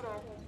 claro.